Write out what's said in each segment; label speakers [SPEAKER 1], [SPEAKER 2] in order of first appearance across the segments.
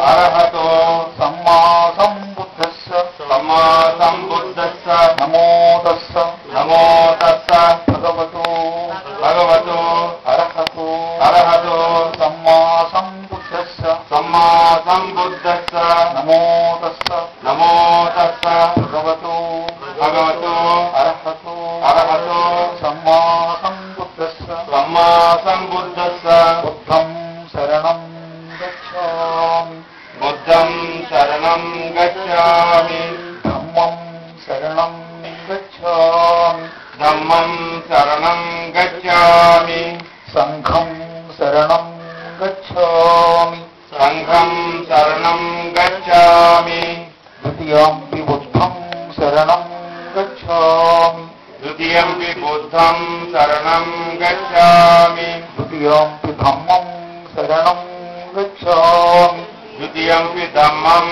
[SPEAKER 1] अरहतो
[SPEAKER 2] सम्मा सम्बुद्धस्य
[SPEAKER 1] सम्मा सम्बुद्धस्य,
[SPEAKER 2] नमो तस्स
[SPEAKER 1] नमो तस्स
[SPEAKER 2] भगवतो
[SPEAKER 1] भगवतो,
[SPEAKER 2] अरहतो
[SPEAKER 1] अरहतो,
[SPEAKER 2] सम्मा सम्बुद्धस्य
[SPEAKER 1] सम्मा सम्बुद्धस्य
[SPEAKER 2] भगवतो
[SPEAKER 1] भगवतो,
[SPEAKER 2] अरहतो
[SPEAKER 1] अरहतो
[SPEAKER 2] सम्मा
[SPEAKER 1] सम्बुद्धस्य शरणं गच्छामि।
[SPEAKER 2] धम्मं शरणं गच्छामि।
[SPEAKER 1] धम्मं शरणं
[SPEAKER 2] गच्छामि।
[SPEAKER 1] सङ्घं शरणं गच्छामि।
[SPEAKER 2] द्वितीयं बुद्धं शरणं गच्छामि।
[SPEAKER 1] द्वितीयं बुद्धं शरणं गच्छामि।
[SPEAKER 2] द्वितीयं धम्मं शरणं गच्छामि।
[SPEAKER 1] द्वितीयं धम्मं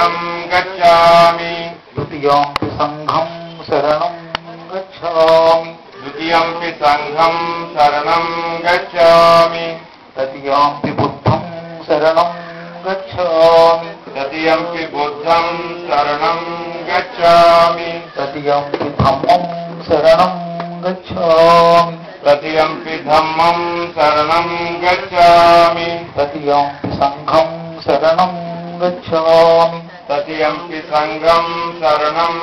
[SPEAKER 1] शरणं गच्छामि।
[SPEAKER 2] द्वितीयं सङ्घं शरणं गच्छामि।
[SPEAKER 1] द्वितीयं पि सङ्घं शरणं गच्छामि।
[SPEAKER 2] तृतीयं पि बुद्धं शरणं गच्छामि।
[SPEAKER 1] तृतीयं पि बुद्धं शरणं गच्छामि।
[SPEAKER 2] तृतीयं पि धम्मं शरणं गच्छामि।
[SPEAKER 1] तृतीयं पि धम्मं शरणं गच्छामि।
[SPEAKER 2] तृतीयं पि सङ्घं शरणं गच्छामि।
[SPEAKER 1] तदीयं पि सङ्गं शरणं